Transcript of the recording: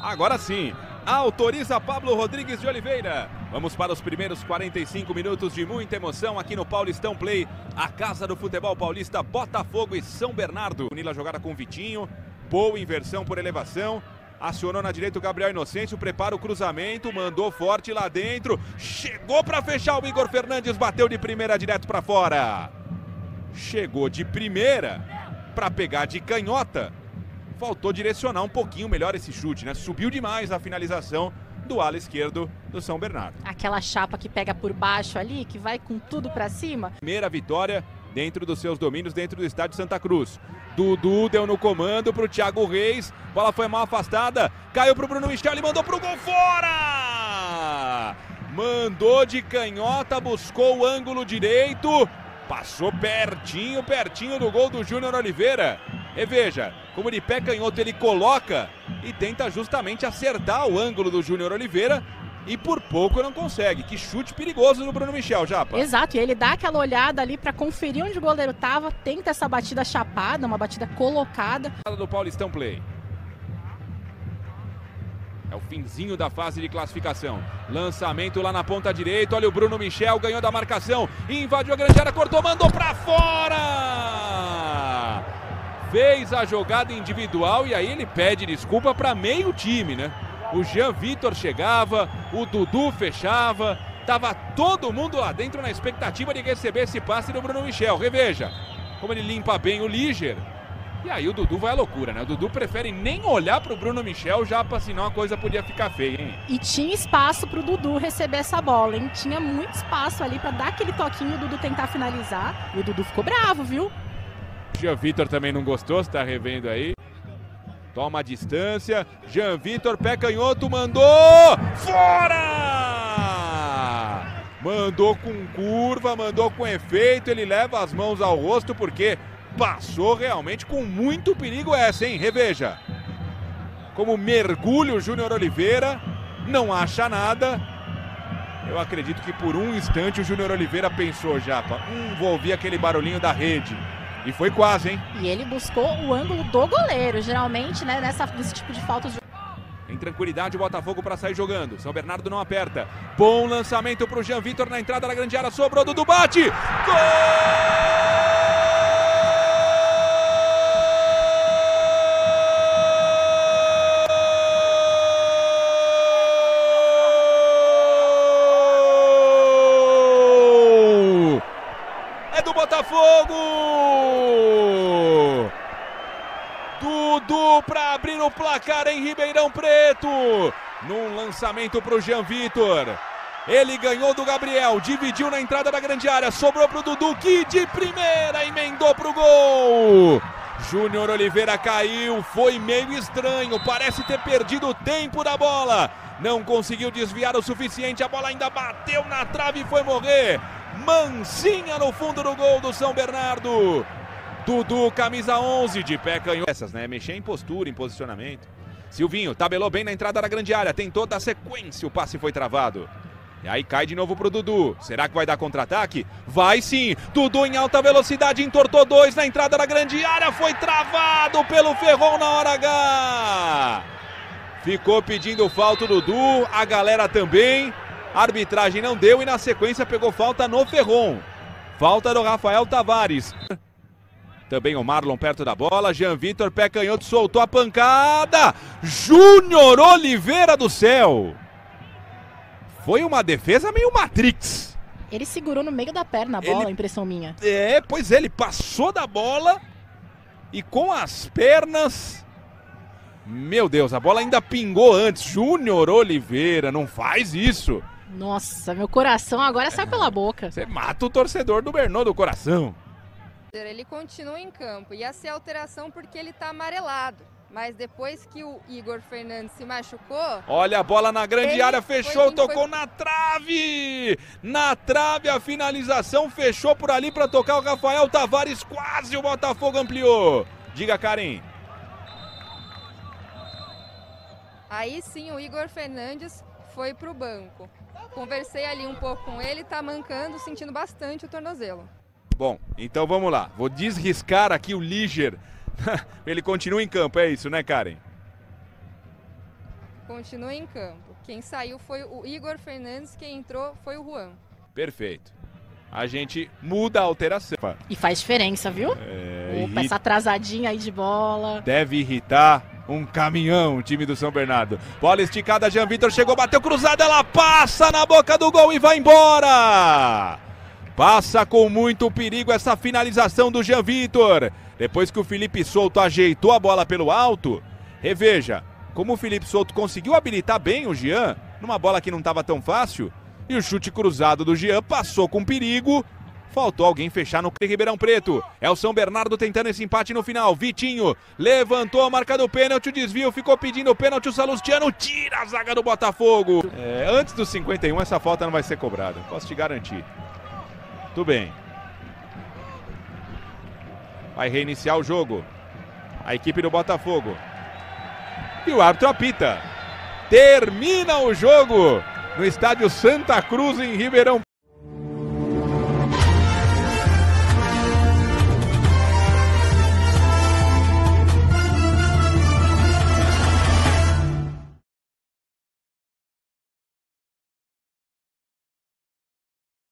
Agora sim, autoriza Pablo Rodrigues de Oliveira. Vamos para os primeiros 45 minutos de muita emoção aqui no Paulistão Play, a casa do futebol paulista Botafogo e São Bernardo. Nila jogada com Vitinho, boa inversão por elevação. Acionou na direita o Gabriel Inocêncio, prepara o cruzamento, mandou forte lá dentro. Chegou para fechar o Igor Fernandes, bateu de primeira direto para fora. Chegou de primeira para pegar de canhota faltou direcionar um pouquinho melhor esse chute, né? Subiu demais a finalização do ala esquerdo do São Bernardo. Aquela chapa que pega por baixo ali, que vai com tudo para cima. Primeira vitória dentro dos seus domínios, dentro do estádio Santa Cruz. Dudu deu no comando para o Thiago Reis. Bola foi mal afastada. Caiu para o Bruno Michel e mandou para o gol fora! Mandou de canhota, buscou o ângulo direito. Passou pertinho, pertinho do gol do Júnior Oliveira. E veja, como de pé canhoto ele coloca e tenta justamente acertar o ângulo do Júnior Oliveira e por pouco não consegue. Que chute perigoso do Bruno Michel, Japa. Exato, e ele dá aquela olhada ali para conferir onde o goleiro tava, tenta essa batida chapada, uma batida colocada. Do Paulistão Play. É o finzinho da fase de classificação. Lançamento lá na ponta direita. Olha o Bruno Michel, ganhou da marcação. Invadiu a grande área, cortou, mandou para fora! Fez a jogada individual e aí ele pede desculpa para meio time, né? O Jean Vitor chegava, o Dudu fechava. Tava todo mundo lá dentro na expectativa de receber esse passe do Bruno Michel. Reveja como ele limpa bem o Liger e aí o Dudu vai à loucura, né? O Dudu prefere nem olhar pro Bruno Michel já para senão a coisa podia ficar feia, hein? E tinha espaço pro Dudu receber essa bola, hein? Tinha muito espaço ali para dar aquele toquinho o Dudu tentar finalizar. E o Dudu ficou bravo, viu? Jean Vitor também não gostou, você tá revendo aí. Toma a distância. Jean Vitor, pé canhoto, mandou! Fora! Mandou com curva, mandou com efeito. Ele leva as mãos ao rosto porque passou realmente com muito perigo essa, hein? Reveja. Como mergulha o Júnior Oliveira, não acha nada. Eu acredito que por um instante o Júnior Oliveira pensou já, hum, vou ouvir aquele barulhinho da rede. E foi quase, hein? E ele buscou o ângulo do goleiro. Geralmente, né, nessa, nesse tipo de faltas. Em tranquilidade, o Botafogo para sair jogando. São Bernardo não aperta. Bom lançamento para o Jean Vitor na entrada da grande área. Sobrou do bate. Gol! Botafogo! Dudu para abrir o placar em Ribeirão Preto. Num lançamento para o Jean Vitor. Ele ganhou do Gabriel, dividiu na entrada da grande área, sobrou para o Dudu, que de primeira emendou para o gol. Júnior Oliveira caiu, foi meio estranho, parece ter perdido o tempo da bola. Não conseguiu desviar o suficiente, a bola ainda bateu na trave e foi morrer. Mancinha no fundo do gol do São Bernardo. Dudu, camisa 11, de pé canhoto. Essas, né? Mexer em postura, em posicionamento. Silvinho tabelou bem na entrada da grande área, tentou dar sequência, o passe foi travado. E aí cai de novo pro Dudu. Será que vai dar contra-ataque? Vai sim. Dudu em alta velocidade, entortou dois na entrada da grande área, foi travado pelo Ferron na hora H. Ficou pedindo falta o Dudu, a galera também. A arbitragem não deu e na sequência pegou falta no Ferron. Falta do Rafael Tavares. Também o Marlon perto da bola. Jean Vitor, pé canhoto, soltou a pancada. Júnior Oliveira do céu. Foi uma defesa meio Matrix. Ele segurou no meio da perna a bola, ele... impressão minha. É, pois é, ele passou da bola e com as pernas. Meu Deus, a bola ainda pingou antes. Júnior Oliveira, não faz isso. Nossa, meu coração agora sai pela boca. Você mata o torcedor do Bernô do coração. Ele continua em campo. Ia ser alteração porque ele tá amarelado. Mas depois que o Igor Fernandes se machucou. Olha a bola na grande área, fechou, foi, tocou foi... na trave! Na trave a finalização, fechou por ali para tocar o Rafael Tavares. Quase o Botafogo ampliou. Diga, Karen. Aí sim o Igor Fernandes foi para o banco. Conversei ali um pouco com ele, tá mancando, sentindo bastante o tornozelo. Bom, então vamos lá. Vou desriscar aqui o Liger. Ele continua em campo, é isso, né, Karen? continua em campo. Quem saiu foi o Igor Fernandes, quem entrou foi o Juan. Perfeito. A gente muda a alteração. E faz diferença, viu? É, Opa, essa atrasadinha aí de bola. Deve irritar um caminhão o time do São Bernardo. Bola esticada, Jean Vitor chegou, bateu cruzada, ela passa na boca do gol e vai embora. Passa com muito perigo essa finalização do Jean Vitor. Depois que o Felipe Souto ajeitou a bola pelo alto, reveja como o Felipe Souto conseguiu habilitar bem o Jean numa bola que não estava tão fácil. E o chute cruzado do Jean passou com perigo. Faltou alguém fechar no Ribeirão Preto. É o São Bernardo tentando esse empate no final. Vitinho levantou a marca do pênalti, o desvio, ficou pedindo o pênalti. O Salustiano tira a zaga do Botafogo. É, antes dos 51, essa falta não vai ser cobrada. Posso te garantir. Tudo bem. Vai reiniciar o jogo. A equipe do Botafogo. E o árbitro apita. Termina o jogo no estádio Santa Cruz, em Ribeirão